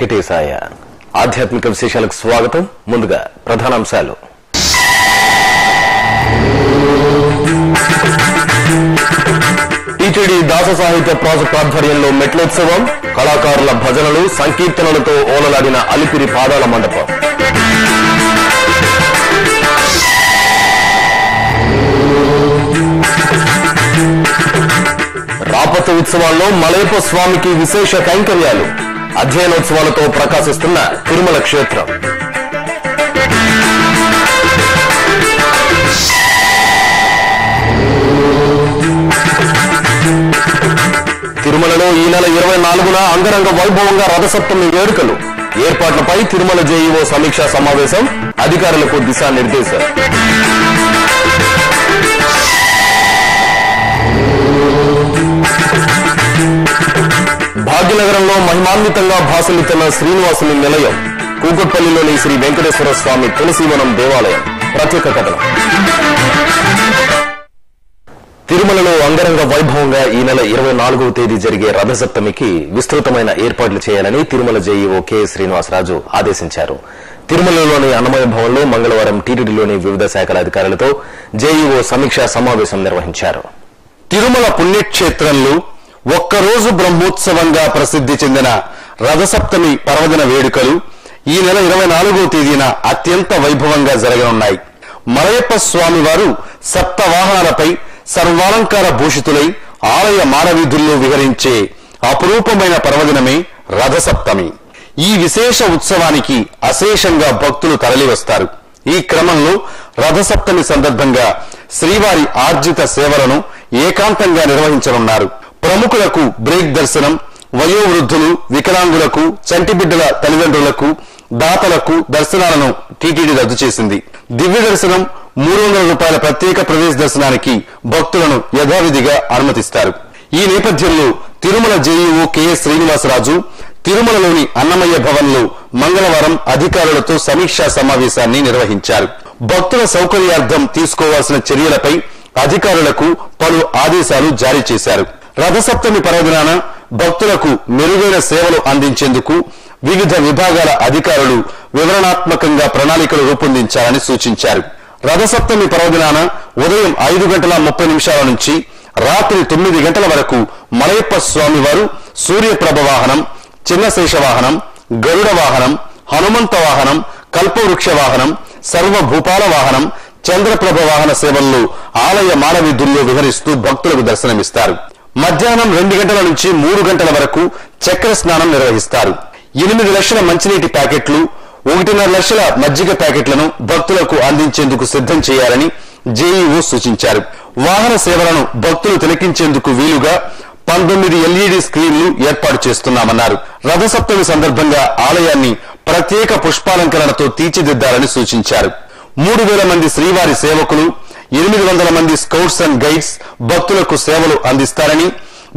వెంకటేశాయ. ఆధ్యాత్మిక విశేషాలకు స్వాగతం. ముందుగా ప్రధానాంశాలు. టీటీడీ దాస సాహిత్య ప్రాజెక్టు ఆధ్వర్యంలో మెట్లోత్సవం కళాకారుల భజనలు సంకీర్తనలతో ఓలలాడిన అలిపిరి పాదాల మండపం. రాపత ఉత్సవాల్లో మలయప్ప స్వామికి విశేష కైంకర్యాలు. అధ్యయనోత్సవాలతో ప్రకాశిస్తున్న తిరుమల క్షేత్రం. తిరుమలలో ఈ నెల ఇరవై నాలుగున అంగరంగ వైభవంగా రథసప్తమి వేడుకలు. ఏర్పాట్లపై తిరుమల జేఈఓ సమీక్షా సమావేశం అధికారులకు దిశానిర్దేశం. భాగ్యనగరంలో మహిమాన్వితంగా భాసలితున్న శ్రీనివాసుని నిలయం కూకట్పల్లిలోని శ్రీ వెంకటేశ్వర స్వామి తులసీవనం దేవాలయం. ప్రత్యేక కథనం. తిరుమలలో అంగరంగ వైభవంగా ఈ నెల ఇరవై నాలుగవ తేదీ జరిగే రథసప్తమికి విస్తృతమైన ఏర్పాట్లు చేయాలని తిరుమల జేఈఓ కె శ్రీనివాసరాజు ఆదేశించారు. తిరుమలలోని అన్నమయ భవన్లో మంగళవారం టీటీడీలోని వివిధ శాఖల అధికారులతో జేఈఓ సమీక్షా సమావేశం నిర్వహించారు. తిరుమల పుణ్యక్షేత్రంలో ఒక్కరోజు బ్రహ్మోత్సవంగా ప్రసిద్ధి చెందిన రథసప్తమి పర్వదిన వేడుకలు ఈ నెల ఇరవై నాలుగో తేదీన అత్యంత వైభవంగా జరగనున్నాయి. మలయప్ప స్వామి వారు సప్త వాహనాలపై సర్వాలంకార భూషితులై ఆలయ మానవీధుల్లో విహరించే అపురూపమైన పర్వదినమే రథసప్తమి. ఈ విశేష ఉత్సవానికి అశేషంగా భక్తులు తరలివస్తారు. ఈ క్రమంలో రథసప్తమి సందర్భంగా శ్రీవారి ఆర్జిత సేవలను ఏకాంతంగా నిర్వహించనున్నారు. ప్రముఖులకు బ్రేక్ దర్శనం వయోవృద్ధులు వికలాంగులకు చంటిబిడ్డల తల్లిదండ్రులకు దాతలకు దర్శనాలను టీటీడీ రద్దు చేసింది. దివ్య దర్శనం మూడు వందల రూపాయల ప్రత్యేక ప్రవేశ దర్శనానికి భక్తులను యథావిధిగా అనుమతిస్తారు. ఈ నేపథ్యంలో తిరుమల జేఈఓ కెఎస్ శ్రీనివాసరాజు తిరుమలలోని అన్నమయ్య భవన్లో మంగళవారం అధికారులతో సమీక్షా సమావేశాన్ని నిర్వహించారు. భక్తుల సౌకర్యార్థం తీసుకోవాల్సిన చర్యలపై అధికారులకు పలు ఆదేశాలు జారీ చేశారు. రథసప్తమి పర్వదినాన భక్తులకు మెరుగైన సేవలు అందించేందుకు వివిధ విభాగాల అధికారులు వివరణాత్మకంగా ప్రణాళికలు రూపొందించాలని సూచించారు. రథసప్తమి పర్వదినాన ఉదయం ఐదు గంటల ముప్పై నిమిషాల నుంచి రాత్రి తొమ్మిది గంటల వరకు మలయప్ప స్వామి వారు సూర్యప్రభ వాహనం చిన్నశేష వాహనం గరుడ వాహనం హనుమంత వాహనం కల్పవృక్ష వాహనం సర్వభూపాల వాహనం చంద్రప్రభ వాహన సేవల్లో ఆలయ మానవిధుల్లో విహరిస్తూ భక్తులకు దర్శనమిస్తారు. మధ్యాహ్నం రెండు గంటల నుంచి మూడు గంటల వరకు చక్ర స్నానం నిర్వహిస్తారు. ఎనిమిది లక్షల మంచినీటి ప్యాకెట్లు ఒకటిన్నర లక్షల మజ్జిగ ప్యాకెట్లను భక్తులకు అందించేందుకు సిద్ధం చేయాలని జేఈఓ సూచించారు. వాహన సేవలను భక్తులు తిలకించేందుకు వీలుగా పంతొమ్మిది ఎల్ఈడి స్క్రీన్లు ఏర్పాటు చేస్తున్నామన్నారు. రథసప్తమి సందర్భంగా ఆలయాన్ని ప్రత్యేక పుష్పాలంకరణతో తీర్చిదిద్దాలని సూచించారు. మూడు వేల మంది శ్రీవారి సేవకులు ఎనిమిది వందల మంది స్కౌట్స్ అండ్ గైడ్స్ భక్తులకు సేవలు అందిస్తారని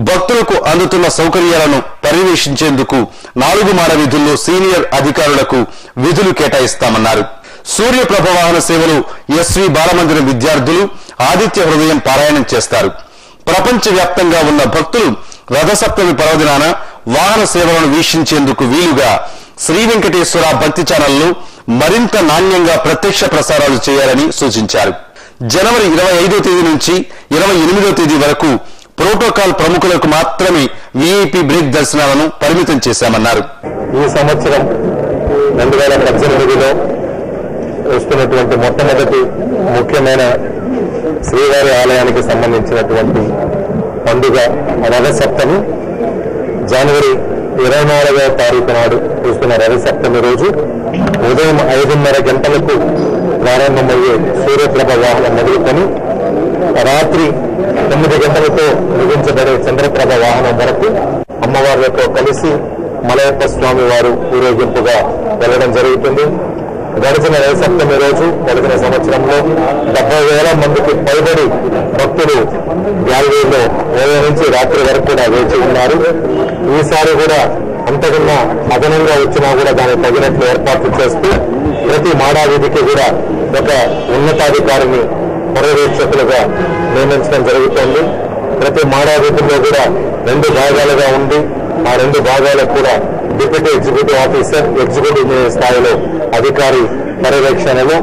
భక్తులకు అందుతున్న సౌకర్యాలను పర్యవేక్షించేందుకు నాలుగు మాడ విధుల్లో సీనియర్ అధికారులకు విధులు కేటాయిస్తామన్నారు. సూర్యప్రభ వాహన సేవలు ఎస్వి బాలమందిరం విద్యార్థులు ఆదిత్య హృదయం పారాయణం చేస్తారు. ప్రపంచవ్యాప్తంగా ఉన్న భక్తులు రథసప్తమి పర్వదినాన వాహన సేవలను వీక్షించేందుకు వీలుగా శ్రీ వెంకటేశ్వర భక్తి ఛానల్లో మరింత నాణ్యంగా ప్రత్యక్ష ప్రసారాలు చేయాలని సూచించారు. జనవరి ఇరవై ఐదో తేదీ నుంచి ఇరవై ఎనిమిదో తేదీ వరకు ప్రోటోకాల్ ప్రముఖులకు మాత్రమే వీఐపీ బ్రేక్ దర్శనాలను పరిమితం చేశామన్నారు. ఈ సంవత్సరం రెండు వేల పద్దెనిమిదిలో వస్తున్నటువంటి మొట్టమొదటి ముఖ్యమైన శ్రీవారి ఆలయానికి సంబంధించినటువంటి పండుగ రథసప్తమి. జనవరి ఇరవై నాలుగవ తారీఖు నాడు చూస్తున్న రథసప్తమి రోజు ఉదయం ఐదున్నర గంటలకు ప్రారంభమయ్యే సూర్యప్రభ వాహనం మొదలుకొని రాత్రి తొమ్మిది గంటలతో ముగించబడే చంద్రప్రభ వాహనం వరకు అమ్మవారితో కలిసి మలయప్ప స్వామి వారు ఊరేగింపుగా వెళ్ళడం జరుగుతుంది. గడిచిన సప్తమి రోజు గడిచిన సంవత్సరంలో డెబ్బై వేల మందికి పైబడి భక్తులు గ్యాలరీలో ఉదయం నుంచి రాత్రి వరకు కూడా వేచి ఉన్నారు. ఈసారి కూడా అంతకన్నా అదనంగా వచ్చినా కూడా దానికి తగినట్లు ఏర్పాట్లు చేస్తూ ప్రతి మాడావీధికి కూడా ఒక ఉన్నతాధికారిని పర్యవేక్షకులుగా నియమించడం జరుగుతోంది. ప్రతి మాడావీధుల్లో కూడా రెండు భాగాలుగా ఉండి ఆ రెండు భాగాలకు కూడా deputy executive officer executive engineer స్థాయిలో అధికారి పర్యవేక్షణలో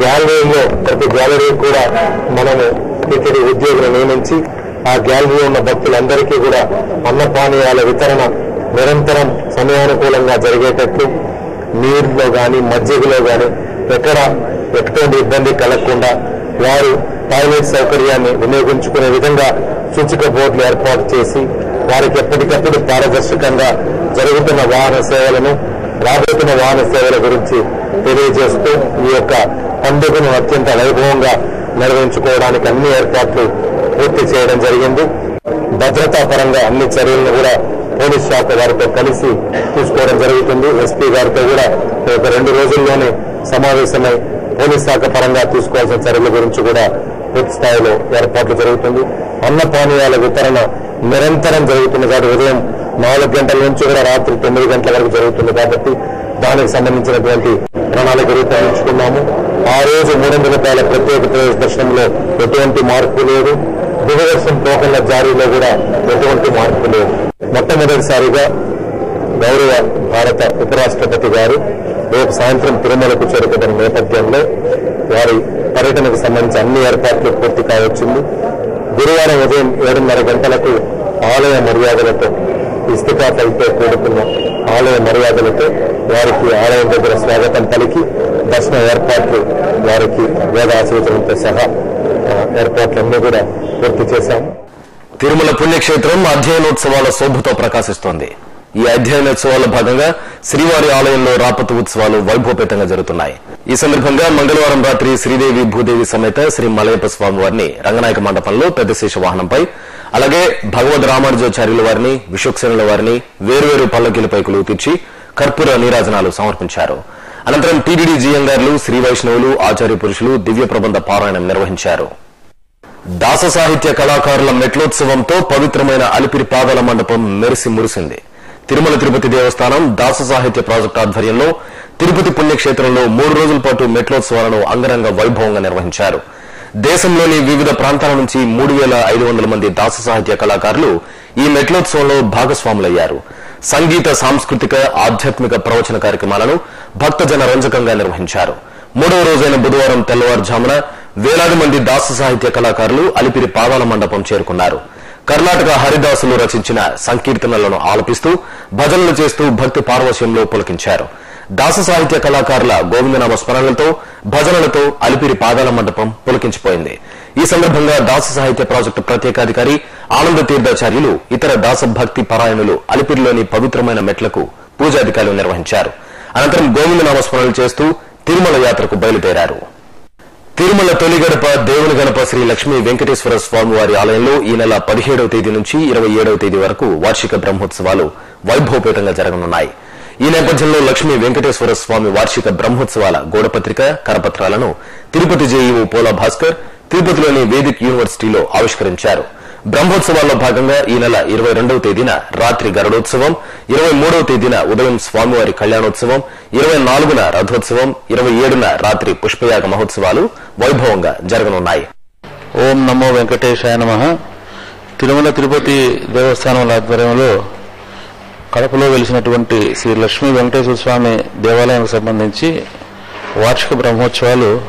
గ్యాలరీలో ప్రతి గ్యాలరీ కూడా మనము టికెట్ ఉద్యోగులు నియమించి ఆ గ్యాలరీ ఉన్న భక్తులందరికీ కూడా అన్నపానీయాల వితరణ నిరంతరం సమయానుకూలంగా జరిగేటట్లు నీరులో కానీ మజ్జిగలో కానీ ఎక్కడ ఎటువంటి ఇబ్బంది కలగకుండా వారు టాయిలెట్ సౌకర్యాన్ని వినియోగించుకునే విధంగా సూచిక బోర్డులు ఏర్పాటు చేసి వారికి ఎప్పటికప్పుడు పారదర్శకంగా జరుగుతున్న వాహన సేవలను రాబోతున్న వాహన సేవల గురించి తెలియజేస్తూ ఈ యొక్క పండుగను అత్యంత వైభవంగా నిర్వహించుకోవడానికి అన్ని ఏర్పాట్లు పూర్తి చేయడం జరిగింది. భద్రతా పరంగా అన్ని చర్యలను కూడా పోలీస్ శాఖ వారితో కలిసి తీసుకోవడం జరుగుతుంది. ఎస్పీ గారితో కూడా ఒక రెండు రోజుల్లోనే సమావేశమై పోలీస్ శాఖ పరంగా తీసుకోవాల్సిన చర్యల గురించి కూడా పూర్తి స్థాయిలో ఏర్పాట్లు జరుగుతుంది. అన్న పానీయాల వితరణ నిరంతరం జరుగుతుంది కాబట్టి ఉదయం నాలుగు గంటల నుంచి కూడా రాత్రి తొమ్మిది గంటల వరకు జరుగుతుంది కాబట్టి దానికి సంబంధించినటువంటి ప్రణాళిక రూపొందించుకున్నాము. ఆ రోజు మూడు వందల రూపాయల ప్రత్యేక ప్రదర్శనంలో దర్శనంలో ఎటువంటి మార్పు లేదు. దిగదర్శనం టోకన్ల జారీలో కూడా ఎటువంటి మార్పు లేదు. మొట్టమొదటిసారిగా గౌరవ భారత ఉపరాష్ట్రపతి గారు రేపు సాయంత్రం తిరుమలకు చేరుకున్న నేపథ్యంలో వారి పర్యటనకు సంబంధించి అన్ని ఏర్పాట్లు పూర్తి కావచ్చింది. గురువారం ఉదయం ఏడున్నర గంటలకు ఆలయ మర్యాదలతో ఇస్తికాఫలతో కూడుకున్న ఆలయ మర్యాదలతో వారికి ఆలయం దగ్గర స్వాగతం పలికి దర్శన ఏర్పాట్లు వారికి వేద ఆశీర్వచనంతో సహా ఏర్పాట్లన్నీ కూడా పూర్తి చేశాము. తిరుమల పుణ్యక్షేత్రం అధ్యయనోత్సవాల శోభతో ప్రకాశిస్తోంది. ఈ అధ్యయనోత్సవాల భాగంగా శ్రీవారి ఆలయంలో రాపతి ఉత్సవాలు వైభవపేతంగా జరుగుతున్నాయి. ఈ సందర్భంగా మంగళవారం రాత్రి శ్రీదేవి భూదేవి సమేత శ్రీ మలయప్ప స్వామి వారిని రంగనాయక మండపంలో పెద్ద శేష వాహనంపై అలాగే భగవద్ రామానుజాచార్యుల వారిని విశ్వక్సేనుల వారిని వేర్వేరు పల్లకీలపై కొలువు కర్పూర నీరాజనాలు సమర్పించారు. అనంతరం టీడీడీ జీఎంగార్లు శ్రీ వైష్ణవులు ఆచార్య పురుషులు దివ్య ప్రబంధ పారాయణం నిర్వహించారు. దాస సాహిత్య కళాకారుల మెట్లోత్సవంతో పవిత్రమైన అలిపిరి పాదాల మండపం మెరిసి మురిసింది. తిరుమల తిరుపతి దేవస్థానం దాస సాహిత్య ప్రాజెక్టు ఆధ్వర్యంలో తిరుపతి పుణ్యక్షేత్రంలో మూడు రోజుల పాటు మెట్లోత్సవాలను అంగరంగ వైభవంగా నిర్వహించారు. దేశంలోని వివిధ ప్రాంతాల నుంచి మూడు వేల ఐదు వందల మంది దాస సాహిత్య కళాకారులు ఈ మెట్లోత్సవంలో భాగస్వాములయ్యారు. సంగీత సాంస్కృతిక ఆధ్యాత్మిక ప్రవచన కార్యక్రమాలను భక్తజన రంజకంగా నిర్వహించారు. మూడవ రోజైన బుధవారం తెల్లవారుజామున వేలాది మంది దాస సాహిత్య కళాకారులు అలిపిరి పాదాల మండపం చేరుకున్నారు. కర్ణాటక హరిదాసులు రచించిన సంకీర్తనలను ఆలపిస్తూ భజనలు చేస్తూ భక్తి పార్వశ్యంలో పులకించారు. దాస సాహిత్య కళాకారుల గోవిందనామ స్మరణలతో భజనలతో అలిపిరి పాదాల మండపం పులకించిపోయింది. ఈ సందర్భంగా దాస సాహిత్య ప్రాజెక్టు ప్రత్యేకాధికారి ఆనంద తీర్థాచార్యులు ఇతర దాస భక్తి పరాయణులు అలిపిరిలోని పవిత్రమైన మెట్లకు పూజాధికారులు నిర్వహించారు. అనంతరం గోవిందనామ స్మరణలు చేస్తూ తిరుమల యాత్రకు బయలుదేరారు. తిరుమల తొలిగడప దేవుని గణప శ్రీ లక్ష్మీ వెంకటేశ్వర స్వామి వారి ఆలయంలో ఈ నెల పదిహేడవ తేదీ నుంచి ఇరవై ఏడవ తేదీ వరకు వార్షిక బ్రహ్మోత్సవాలు వైభవపేతంగా జరగనున్నాయి. ఈ నేపథ్యంలో లక్ష్మీ వెంకటేశ్వర స్వామి వార్షిక బ్రహ్మోత్సవాల గోడపత్రిక కరపత్రాలను తిరుపతి జేఈఓ పోలా భాస్కర్ తిరుపతిలోని వేదిక్ యూనివర్సిటీలో ఆవిష్కరించారు. బ్రహ్మోత్సవాల్లో భాగంగా ఈ నెల ఇరవై రెండవ తేదీన రాత్రి గరుడోత్సవం ఇరవై మూడవ తేదీన ఉదయం స్వామివారి కళ్యాణోత్సవం ఇరవై నాలుగున రథోత్సవం ఇరవై ఏడున రాత్రి పుష్పయాగ మహోత్సవాలు వైభవంగా జరగనున్నాయి. ఓం నమో వెంకటేశాయ నమ. తిరుమల తిరుపతి దేవస్థానం ఆధ్వర్యంలో కడపలో వెలిసినటువంటి శ్రీ లక్ష్మీ వెంకటేశ్వర స్వామి దేవాలయానికి సంబంధించి వార్షిక బ్రహ్మోత్సవాలు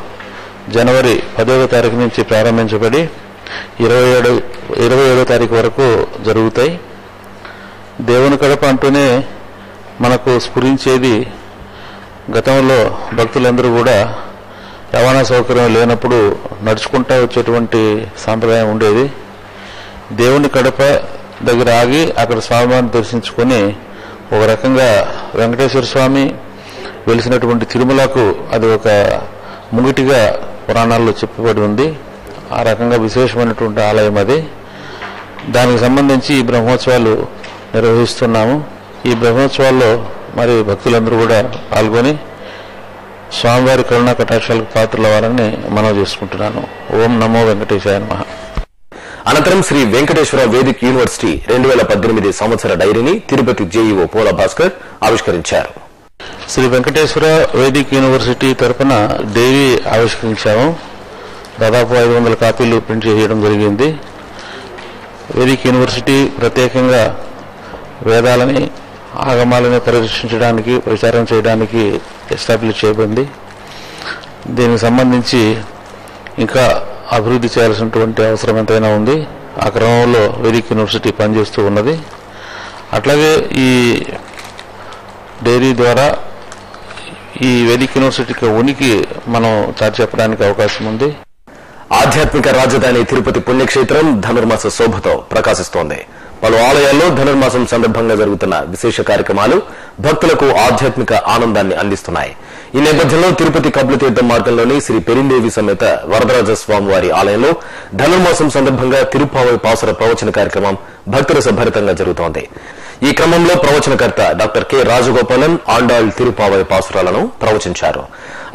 జనవరి పదవ తారీఖు నుంచి ప్రారంభించబడి ఇరవై ఏడు ఇరవై ఏడో తారీఖు వరకు జరుగుతాయి. దేవుని కడప అంటూనే మనకు స్ఫురించేది గతంలో భక్తులందరూ కూడా రవాణా సౌకర్యం లేనప్పుడు నడుచుకుంటా వచ్చేటువంటి సాంప్రదాయం ఉండేది. దేవుని కడప దగ్గర ఆగి అక్కడ స్వామివారిని దర్శించుకొని ఒక రకంగా వెంకటేశ్వర స్వామి వెలిసినటువంటి తిరుమలకు అది ఒక ముంగిటిగా పురాణాల్లో చెప్పబడి ఉంది. ఆ రకంగా విశేషమైనటువంటి ఆలయం అది. దానికి సంబంధించి ఈ బ్రహ్మోత్సవాలు నిర్వహిస్తున్నాము. ఈ బ్రహ్మోత్సవాల్లో మరి భక్తులందరూ కూడా పాల్గొని స్వామివారి కరుణా కటాక్షాలకు పాత్రలవ్వాలని మనవి చేసుకుంటున్నాను. ఓం నమో వెంకటేశాయ నమః. అనంతరం శ్రీ వెంకటేశ్వర వేదిక్ యూనివర్సిటీ రెండు వేల పద్దెనిమిది సంవత్సర డైరీని తిరుపతి జేఈఓ పోలా భాస్కర్ ఆవిష్కరించారు. శ్రీ వెంకటేశ్వర వేదిక్ యూనివర్సిటీ తరపున డైరీ ఆవిష్కరించాము. దాదాపు ఐదు వందల కాపీలు ప్రింట్ చేయడం జరిగింది. వేదిక్ యూనివర్సిటీ ప్రత్యేకంగా వేదాలని ఆగమాలని పరిరక్షించడానికి ప్రచారం చేయడానికి ఎస్టాబ్లిష్ చేయబడింది. దీనికి సంబంధించి ఇంకా అభివృద్ధి చేయాల్సినటువంటి అవసరం ఎంతైనా ఉంది. ఆ క్రమంలో వేదిక్ యూనివర్సిటీ పనిచేస్తూ ఉన్నది. అట్లాగే ఈ డైరీ ద్వారా ఈ వేదిక్ యూనివర్సిటీకి ఉనికి మనం చాటి చెప్పడానికి అవకాశం ఉంది. ఆధ్యాత్మిక రాజధాని తిరుపతి పుణ్యక్షేత్రం ధనుర్మాస శోభతో ప్రకాశిస్తోంది. పలు ఆలయాల్లో ధనుర్మాసం సందర్భంగా జరుగుతున్న విశేష కార్యక్రమాలు భక్తులకు ఆధ్యాత్మిక ఆనందాన్ని అందిస్తున్నాయి. ఈ నేపథ్యంలో తిరుపతి కపిలతీర్థం మార్గంలోని శ్రీ పెరిందేవి సమేత వరదరాజ స్వామి వారి ఆలయంలో ధనుర్మాసం సందర్భంగా తిరుపావై పాసుర ప్రవచన కార్యక్రమం భక్తుల సభరితంగా జరుగుతోంది. ఈ క్రమంలో ప్రవచనకర్త డాక్టర్ కె రాజగోపాలన్ ఆండాళ్ తిరుపావై పాసురాలను ప్రవచించారు.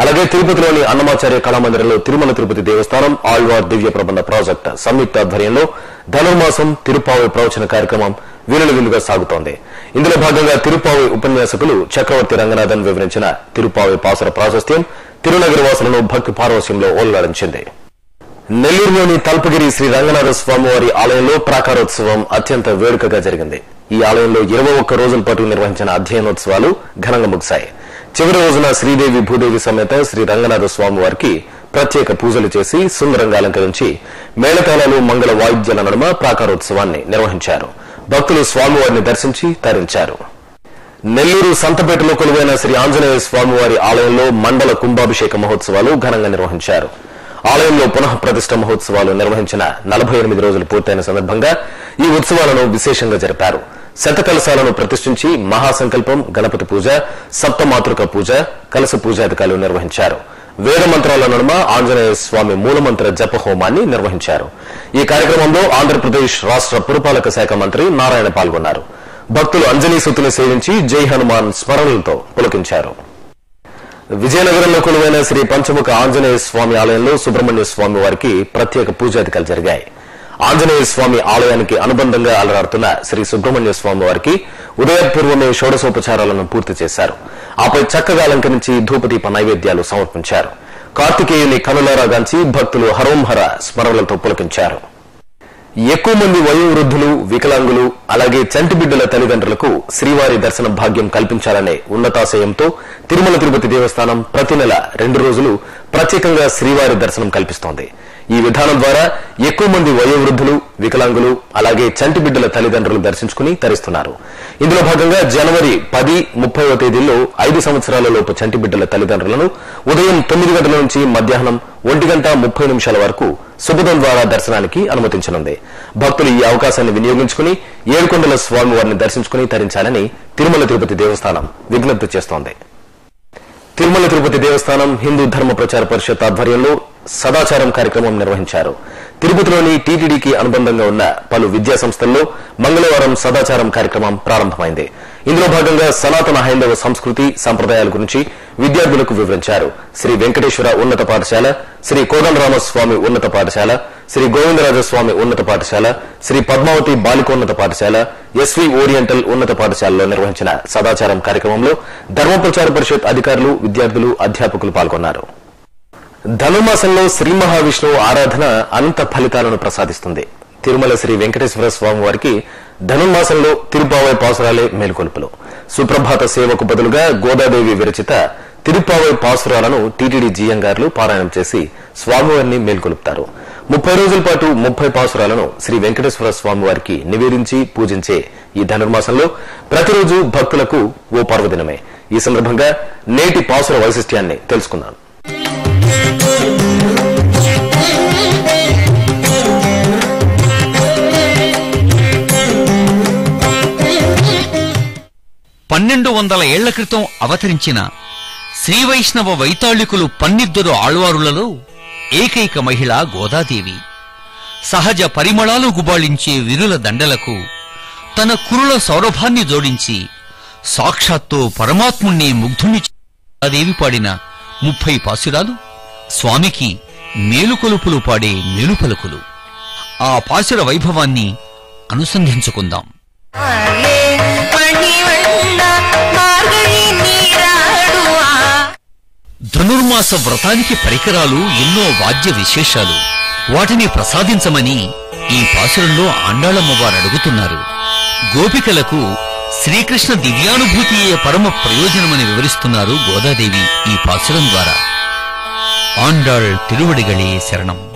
అలాగే తిరుపతిలోని అన్నమాచార్య కళామందిరంలో తిరుమల తిరుపతి దేవస్థానం ఆళ్వార్ దివ్య ప్రబంధ ప్రాజెక్ట్ సంయుక్త ఆధ్వర్యంలో ధనుర్మాసం తిరుపావి ప్రవచన కార్యక్రమం వీరుల విల్లుగా సాగుతోంది. ఇందులో భాగంగా తిరుపావి ఉపన్యాసకులు చక్రవర్తి రంగనాథన్ వివరించిన తిరుపావి పాసుర ప్రాశస్త్యం తిరునగరి వాసులను భక్తి పారవశ్యంలో ఓల్లాడించింది. నెల్లూరులోని తల్పగిరి శ్రీ రంగనాథ స్వామివారి ఆలయంలో ప్రాకారోత్సవం అత్యంత వేడుకగా జరిగింది. ఈ ఆలయంలో ఇరవై ఒక్క రోజుల పాటు నిర్వహించిన అధ్యయనోత్సవాలు ఘనంగా ముగిశాయి. చివరి రోజున శ్రీదేవి భూదేవి సమేత శ్రీ రంగనాథ స్వామి వారికి ప్రత్యేక పూజలు చేసి సుందరంగా అలంకరించి మేళతాళాలు మంగళ వాయిద్యాల నడుమ ప్రాకారోత్సవాన్ని నిర్వహించారు. భక్తులు స్వామివారిని దర్శించి తరించారు. నెల్లూరు సంతపేటలో కొలువైన శ్రీ ఆంజనేయ స్వామివారి ఆలయంలో మండల కుంభాభిషేక మహోత్సవాలు ఘనంగా నిర్వహించారు. ఆలయంలో పునః ప్రతిష్ట మహోత్సవాలు నిర్వహించిన నలభై ఎనిమిది రోజులు పూర్తయిన సందర్భంగా ఈ ఉత్సవాలను విశేషంగా జరిపారు. శతకలశాలను ప్రతిష్ఠించి మహాసంకల్పం గణపతి పూజ సప్తమాతృక పూజ కలస పూజాధికారులు నిర్వహించారు. వేద మంత్రాల నడుమ ఆంజనేయ స్వామి మూలమంత్ర జప హోమాన్ని నిర్వహించారు. ఈ కార్యక్రమంలో ఆంధ్రప్రదేశ్ రాష్ట్ర పురపాలక శాఖ మంత్రి నారాయణ పాల్గొన్నారు. భక్తులు అంజనీ సుతులు సేవించి జై హనుమాన్ స్మరణలతో పులకించారు. విజయనగరంలో కొలువైన శ్రీ పంచముఖ ఆంజనేయ స్వామి ఆలయంలో సుబ్రహ్మణ్య స్వామి వారికి ప్రత్యేక పూజాధికాలు జరిగాయి. ఆంజనేయ స్వామి ఆలయానికి అనుబంధంగా అలరాడుతున్న శ్రీ సుబ్రహ్మణ్య స్వామి వారికి ఉదయపూర్వమే షోడశోపచారాలను పూర్తి చేశారు. ఆపై చక్కగా అలంకరించి ధూపదీప నైవేద్యాలు సమర్పించారు. కార్తికేయుని కనులారా గాంచి భక్తులు హరోంహర స్మరణలతో పులకించారు. ఎక్కువ మంది వయోవృద్ధులు వికలాంగులు అలాగే చంటి బిడ్డల తల్లిదండ్రులకు శ్రీవారి దర్శన భాగ్యం కల్పించాలనే ఉన్నతాశయంతో తిరుమల తిరుపతి దేవస్థానం ప్రతి నెల రెండు రోజులు ప్రత్యేకంగా శ్రీవారి దర్శనం కల్పిస్తోంది. ఈ విధానం ద్వారా ఎక్కువ మంది వయోవృద్ధులు వికలాంగులు అలాగే చంటి బిడ్డల తల్లిదండ్రులు దర్శించుకుని తరిస్తున్నారు. ఇందులో భాగంగా జనవరి పది ముప్పైవ తేదీల్లో ఐదు సంవత్సరాల లోపు చంటి బిడ్డల తల్లిదండ్రులను ఉదయం తొమ్మిది గంటల నుంచి మధ్యాహ్నం ఒంటి గంట ముప్పై నిమిషాల వరకు శుభదం ద్వారా దర్శనానికి అనుమతించనుంది. భక్తులు ఈ అవకాశాన్ని వినియోగించుకుని ఏడుకొండల స్వామి వారిని దర్శించుకుని తరించాలని తిరుమల తిరుపతి దేవస్థానం విజ్ఞప్తి చేస్తోంది. తిరుమల తిరుపతి దేవస్థానం హిందూ ధర్మ ప్రచార పరిషత్ ఆధ్వర్యంలో సదాచారం కార్యక్రమం నిర్వహించారు. తిరుపతిలోని టీటీడీకి అనుబంధంగా ఉన్న పలు విద్యా సంస్థల్లో మంగళవారం సదాచారం కార్యక్రమం ప్రారంభమైంది. ఇందులో భాగంగా సనాతన హైందవ సంస్కృతి సంప్రదాయాల గురించి విద్యార్థులకు వివరించారు. శ్రీ వెంకటేశ్వర ఉన్నత పాఠశాల శ్రీ కోదండరామస్వామి ఉన్నత పాఠశాల శ్రీ గోవిందరాజస్వామి ఉన్నత పాఠశాల శ్రీ పద్మావతి బాలికోన్నత పాఠశాల ఎస్వి ఓరియంటల్ ఉన్నత పాఠశాలలో నిర్వహించిన సదాచారం కార్యక్రమంలో ధర్మ ప్రచార పరిషత్ అధికారులు విద్యార్థులు అధ్యాపకులు పాల్గొన్నారు. ధనుమాసంలో శ్రీ మహావిష్ణువు ఆరాధన అనంత ఫలితాలను ప్రసాదిస్తుంది. తిరుమల శ్రీ వెంకటేశ్వర స్వామి వారికి ధనుర్మాసంలో తిరుపావై పాసురాలే మేల్కొలుపులు. సుప్రభాత సేవకు బదులుగా గోదాదేవి విరచిత తిరుపావై పాసురాలను టీటీడీ జీఎంగార్లు పారాయణం చేసి స్వామివారిని మేల్కొలుపుతారు. ముప్పై రోజుల పాటు ముప్పై పాసురాలను శ్రీ వెంకటేశ్వర స్వామి వారికి నివేదించి పూజించే ఈ ధనుర్మాసంలో ప్రతిరోజు భక్తులకు ఓ పర్వదినమే. ఈ సందర్భంగా నేటి పాసుర వైశిష్ట్యాన్ని తెలుసుకున్నాను పన్నెండు వందల ఏళ్ళ క్రితం అవతరించిన శ్రీవైష్ణవ వైతాళికులు పన్నిద్దరు ఆళ్వారులలో ఏకైక మహిళ గోదాదేవి. సహజ పరిమళాలు గుబాళించే విరుల దండలకు తన కురుల సౌరభాన్ని జోడించి సాక్షాత్తు పరమాత్ముణ్ణి ముగ్ధుని గోదాదేవి పాడిన ముప్పై పాసురాలు స్వామికి మేలుకొలుపులు పాడే మేలుపలుకులు. ఆ పాసుర వైభవాన్ని అనుసంధించుకుందాం. ధనుర్మాస వ్రతానికి పరికరాలు ఎన్నో వాద్య విశేషాలు. వాటిని ప్రసాదించమని ఈ పాశురంలో ఆండాళమ్మవారు అడుగుతున్నారు. గోపికలకు శ్రీకృష్ణ దివ్యానుభూతియే పరమ ప్రయోజనమని వివరిస్తున్నారు గోదాదేవి ఈ పాశురం ద్వారా. ఆండాళ్ తిరువడిగళే శరణం.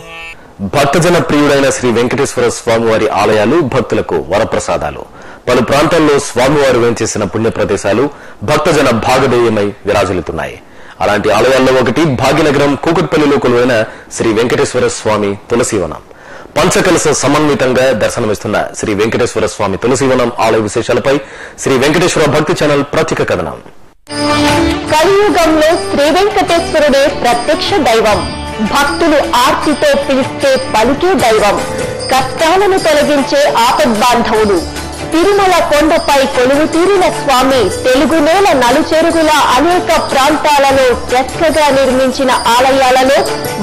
భక్తజన ప్రియుడైన శ్రీ వెంకటేశ్వర స్వామివారి ఆలయాలు భక్తులకు వరప్రసాదాలు. పలు ప్రాంతాల్లో స్వామివారు వేంచేసిన పుణ్య ప్రదేశాలు భక్తజన భాగధేయమై విరాజిల్లుతున్నాయి. అలాంటి ఆలయాల్లో ఒకటి భాగ్యనగరం కూకట్పల్లిలో కొలువైన శ్రీ వెంకటేశ్వర స్వామి తులసీవనం. పంచకలస సమన్వితంగా దర్శనమిస్తున్న శ్రీ వెంకటేశ్వర స్వామి తులసీవనం ఆలయ విశేషాలపై శ్రీ వెంకటేశ్వర భక్తి ఛానల్ ప్రత్యేక కథనం. కలియుగంలో శ్రీ వెంకటేశ్వరుడే ప్రత్యక్ష దైవం. భక్తులు ఆర్తితో పిలిస్తే పలికే దైవం. కష్టాలను తొలగించే ఆపద్బాంధవుడు. తిరుమల కొండపై కొలువు తీరిన స్వామి తెలుగు నేల నలుచెరుగుల అనేక ప్రాంతాలలో చక్కగా నిర్మించిన ఆలయాలలో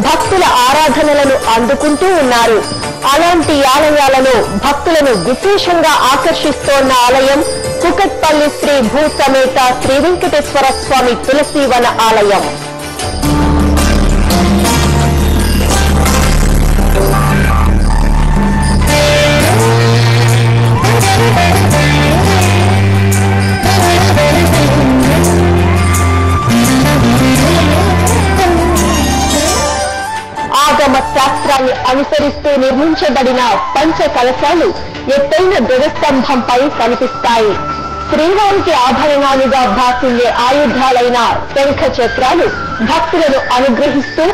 భక్తుల ఆరాధనలను అందుకుంటూ ఉన్నారు. అలాంటి ఆలయాలలో భక్తులను విశేషంగా ఆకర్షిస్తోన్న ఆలయం కుకట్పల్లి శ్రీ భూ సమేత శ్రీ వెంకటేశ్వర స్వామి తులసీవన ఆలయం. శాస్త్రాన్ని అనుసరిస్తూ నిర్మించబడిన పంచ కలశాలు ఎత్తైన ధ్వజస్తంభంపై కనిపిస్తాయి. శ్రీవారికి ఆభరణాలుగా భాసిల్లే ఆయుధాలైన శంఖ చక్రాలు భక్తులను అనుగ్రహిస్తూ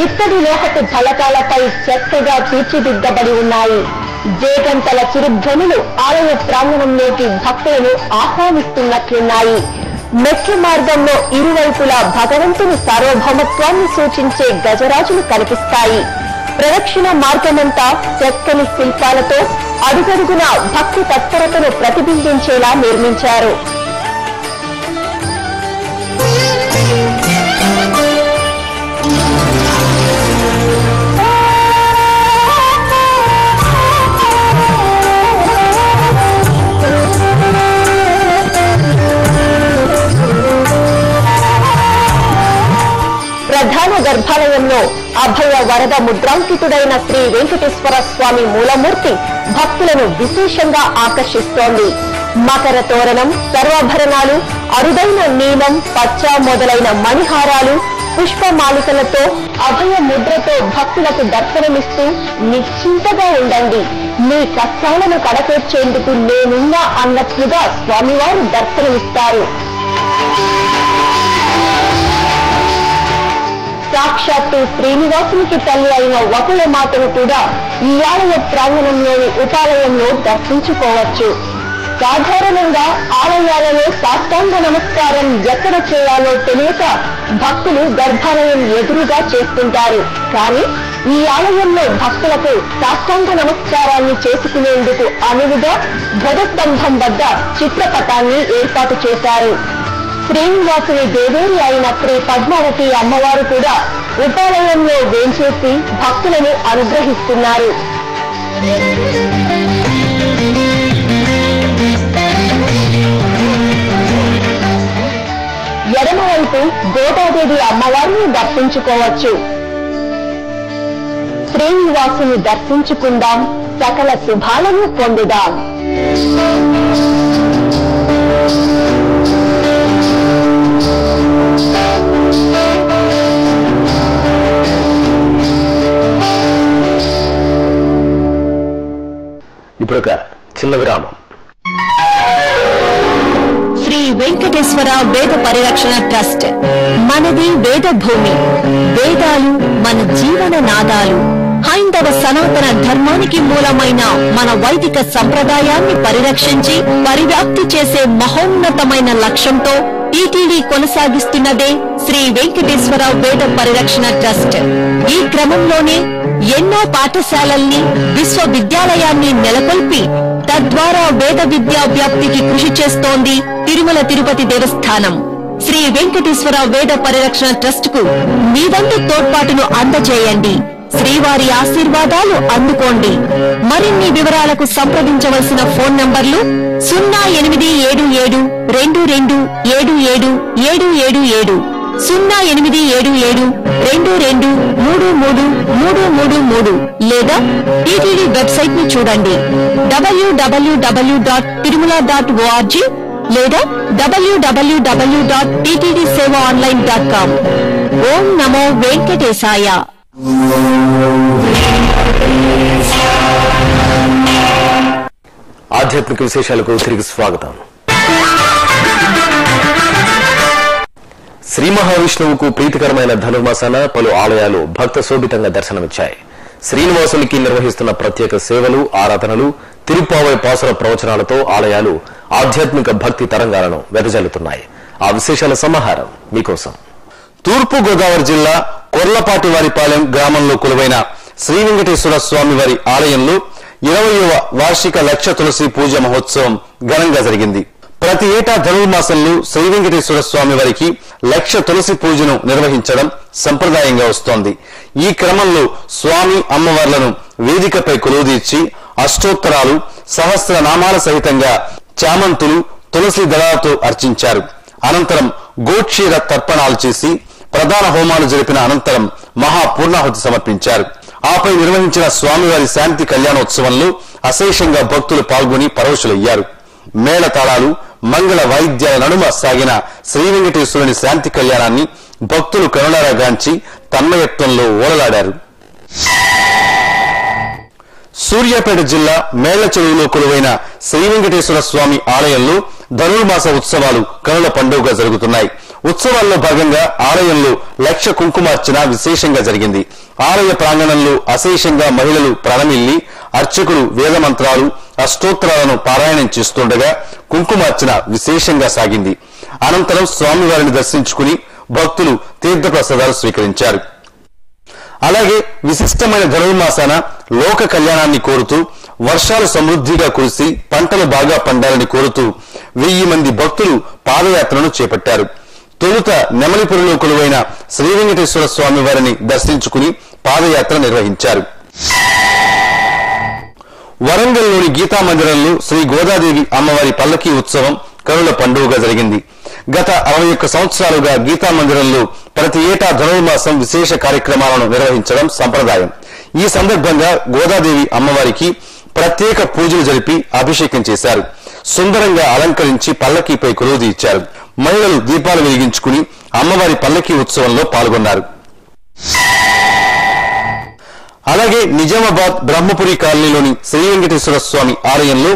ఇత్తడి లోహపు ఫలకాలపై చక్కగా తీర్చిదిద్దబడి ఉన్నాయి. జేగంతల చిరుధ్వనులు ఆలయ ప్రాంగణంలోకి భక్తులను ఆహ్వానిస్తున్నట్లున్నాయి. మెట్ల మార్గంలో ఇరువైపులా భగవంతుని సార్వభౌమత్వాన్ని సూచించే గజరాజులు కనిపిస్తాయి. ప్రదక్షిణ మార్గమంతా చక్కని శిల్పాలతో అడుగడుగున భక్తి తత్పరతను ప్రతిబింబించేలా నిర్మించారు. ప్రధాన గర్భాలయంలో అభయ వరద ముద్రాంకితుడైన శ్రీ వెంకటేశ్వర స్వామి మూలమూర్తి భక్తులను విశేషంగా ఆకర్షిస్తోంది. మకర తోరణం సర్వాభరణాలు అరుదైన నీలం పచ్చ మొదలైన మణిహారాలు పుష్పమాలికలతో అభయ ముద్రతో భక్తులకు దర్శనమిస్తూ నిశ్చింతగా ఉండండి. మీ కష్టాలను కడతీర్చేందుకు నేనున్నా అన్నట్లుగా స్వామివారు దర్శనమిస్తారు. సాక్షాత్తు శ్రీనివాసునికి తల్లి అయిన వకుల మాతను కూడా ఈ ఆలయ ప్రాంగణంలోని ఉపాలయంలో దర్శించుకోవచ్చు. సాధారణంగా ఆలయాలలో సాష్టాంగ నమస్కారం ఎక్కడ చేయాలో తెలియక భక్తులు గర్భాలయం ఎదురుగా చేస్తుంటారు. కానీ ఈ ఆలయంలో భక్తులకు సాష్టాంగ నమస్కారాన్ని చేసుకునేందుకు అనువుగా ధ్వజస్తంభం వద్ద చిత్రపటాన్ని ఏర్పాటు చేశారు. శ్రీనివాసుని దేవేరి అయిన శ్రీ పద్మావతి అమ్మవారు కూడా ఉపాలయంలో వేంచేసి భక్తులను అనుగ్రహిస్తున్నారు. ఎడమవైపు గోదాదేవి అమ్మవారిని దర్శించుకోవచ్చు. శ్రీనివాసుని దర్శించుకుందాం సకల శుభాలను పొందుదాం. ఇప్పుడు చిన్న విరామం. శ్రీ వెంకటేశ్వర వేద పరిరక్షణ ట్రస్ట్. మనది వేద భూమి వేదాలు మన జీవన నాదాలు. హైందవ సనాతన ధర్మానికి మూలమైన మన వైదిక సంప్రదాయాన్ని పరిరక్షించి పరివ్యాప్తి చేసే మహోన్నతమైన లక్ష్యంతో టీటీడీ కొనసాగిస్తున్నదే శ్రీ వెంకటేశ్వర వేద పరిరక్షణ ట్రస్ట్. ఈ క్రమంలోనే ఎన్నో పాఠశాలల్ని విశ్వవిద్యాలయాన్ని నెలకొల్పి తద్వారా వేద విద్యా వ్యాప్తికి కృషి చేస్తోంది తిరుమల తిరుపతి దేవస్థానం. శ్రీ వెంకటేశ్వర వేద పరిరక్షణ ట్రస్ట్కు మీదంతు తోడ్పాటును అందజేయండి. శ్రీవారి ఆశీర్వాదాలు అందుకోండి. మరిన్ని వివరాలకు సంప్రదించవలసిన ఫోన్ నంబర్లు సున్నా ఎనిమిది ఏడు ఏడు రెండు రెండు ఏడు ఏడు ఏడు ఏడు ఏడు సున్నా ఎనిమిది ఏడు ఏడు రెండు రెండు మూడు మూడు మూడు మూడు మూడు లేదా టీటీడీ వెబ్సైట్ని చూడండి WWW dot Tirumala dot ORG లేదా WWW dot TTD seva online dot com. ఓం నమో వెంకటేశాయ. ఆధ్యాత్మిక విశేషాలకు తిరిగి స్వాగతం. శ్రీ మహావిష్ణువుకు ప్రీతికరమైన ధనుర్మాసాన పలు ఆలయాలు భక్త శోభితంగా దర్శనమిచ్చాయి. శ్రీనివాసునికి నిర్వహిస్తున్న ప్రత్యేక సేవలు ఆరాధనలు తిరుప్పావై పాసుర ప్రవచనాలతో ఆలయాలు ఆధ్యాత్మిక భక్తి తరంగాలను వెదజల్లుతున్నాయి. ఆ విశేషాల సమాహారం మీకోసం. తూర్పు గోదావరి జిల్లా కొర్లపాటి వారిపాలెం గ్రామంలో కొలువైన శ్రీ వెంకటేశ్వర స్వామి వారి ఆలయంలో ఇరవయవ వార్షిక లక్ష తులసి పూజ మహోత్సవం ఘనంగా జరిగింది. ప్రతి ఏటా ధనుర్మాసంలో శ్రీ వెంకటేశ్వర స్వామి వారికి లక్ష తులసి పూజను నిర్వహించడం సంప్రదాయంగా వస్తోంది. ఈ క్రమంలో స్వామి అమ్మవార్లను వేదికపై కొలువుదీర్చి అష్టోత్తరాలు సహస్ర నామాల సహితంగా చామంతులు తులసి దళాలతో అర్చించారు. అనంతరం గోక్షీర తర్పణాలు చేసి ప్రధాన హోమాలు జరిపిన అనంతరం మహాపూర్ణాహుతి సమర్పించారు. ఆపై నిర్వహించిన స్వామివారి శాంతి కళ్యాణోత్సవంలో అశేషంగా భక్తులు పాల్గొని పరవశులయ్యారు. మేళతాళాలు మంగళ వాయిద్యాల నడుమ సాగిన శ్రీ వెంకటేశ్వరుని శాంతి కళ్యాణాన్ని భక్తులు కరుణారాగాంచి తన్మయత్వంలో ఓలలాడారు సూర్యాపేట జిల్లా మేళ్ళ చెరువులో కొలువైన శ్రీ వెంకటేశ్వర స్వామి ఆలయంలో ధనుర్మాస ఉత్సవాలు కనుల పండుగగా జరుగుతున్నాయి. ఉత్సవాల్లో భాగంగా ఆలయంలో లక్ష కుంకుమార్చన విశేషంగా జరిగింది. ఆలయ ప్రాంగణంలో అశేషంగా మహిళలు ప్రణమిల్లి అర్చకులు వేదమంత్రాలు అష్టోత్తరాలను పారాయణం చేస్తుండగా కుంకుమార్చన విశేషంగా సాగింది. అనంతరం స్వామివారిని దర్శించుకుని భక్తులు తీర్థప్రసాదాలు స్వీకరించారు. అలాగే విశిష్టమైన ధనుర్మాసాన లోక కళ్యాణాన్ని కోరుతూ వర్షాలు సమృద్ధిగా కురిసి పంటలు బాగా పండాలని కోరుతూ వెయ్యి మంది భక్తులు పాదయాత్రను చేపట్టారు. తొలుత నెమలిపురిలో కొలువైన శ్రీ వెంకటేశ్వర స్వామి వారిని దర్శించుకుని పాదయాత్ర నిర్వహించారు. వరంగల్లోని గీతా మందిరంలో శ్రీ గోదాదేవి అమ్మవారి పల్లకీ ఉత్సవం కనుల పండుగగా జరిగింది. గత అరవై ఒక్క సంవత్సరాలుగా గీతా మందిరంలో ప్రతి ఏటా ధనుర్మాసం విశేష కార్యక్రమాలను నిర్వహించడం సంప్రదాయం. ఈ సందర్భంగా గోదాదేవి అమ్మవారికి ప్రత్యేక పూజలు జరిపి అభిషేకం చేశారు. సుందరంగా అలంకరించి పల్లకీపై కొలువు ఇచ్చారు మహిళలు దీపాలు వెలిగించుకుని అమ్మవారి పల్లకీ ఉత్సవంలో పాల్గొన్నారు. అలాగే నిజామాబాద్ బ్రహ్మపురి కాలనీలోని శ్రీ వెంకటేశ్వర స్వామి ఆలయంలో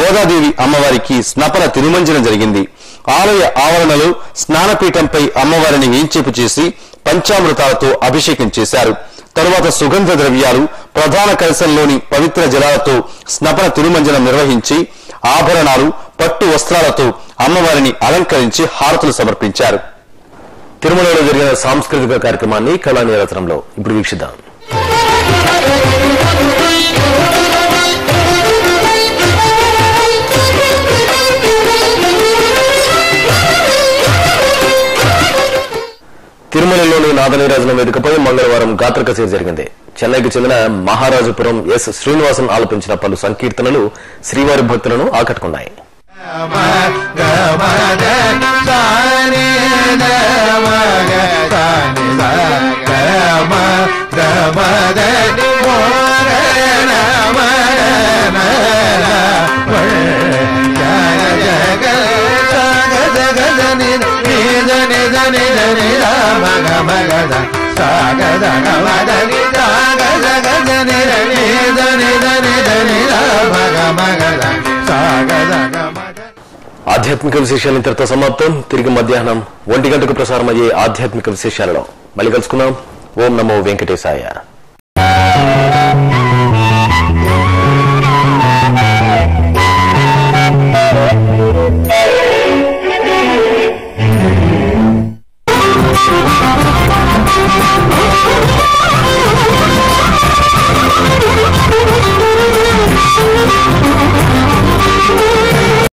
గోదాదేవి అమ్మవారికి స్నపన తిరుమంజనం జరిగింది. ఆలయ ఆవరణలో స్నానపీఠంపై అమ్మవారిని వేంచేపు చేసి పంచామృతాలతో అభిషేకం చేశారు. తరువాత సుగంధ ద్రవ్యాలు ప్రధాన కలశంలోని పవిత్ర జలాలతో స్నపన తిరుమంజనం నిర్వహించి ఆభరణాలు పట్టు వస్త్రాలతో అమ్మవారిని అలంకరించి హారతులు సమర్పించారు. తిరుమలలో జరిగిన సాంస్కృతిక కార్యక్రమాన్ని కళానిరతనంలో ఇప్పుడు వీక్షిద్దాం. తిరుమలలోని నాదనీరాజన వేదికపై మంగళవారం గాత్ర జరిగింది. చెన్నైకి చెందిన మహారాజపురం ఎస్ శ్రీనివాసన్ ఆలపించిన పలు సంకీర్తనలు శ్రీవారి భక్తులను ఆకట్టుకున్నాయి. Saga, saga, ఆధ్యాత్మిక విశేషాలు ఇంతటితో సమాప్తం. తిరిగి మధ్యాహ్నం ఒంటి గంటకు ప్రసారం అయ్యే ఆధ్యాత్మిక విశేషాలలో మళ్ళీ కలుసుకుందాం. ఓం నమో వెంకటేశాయ.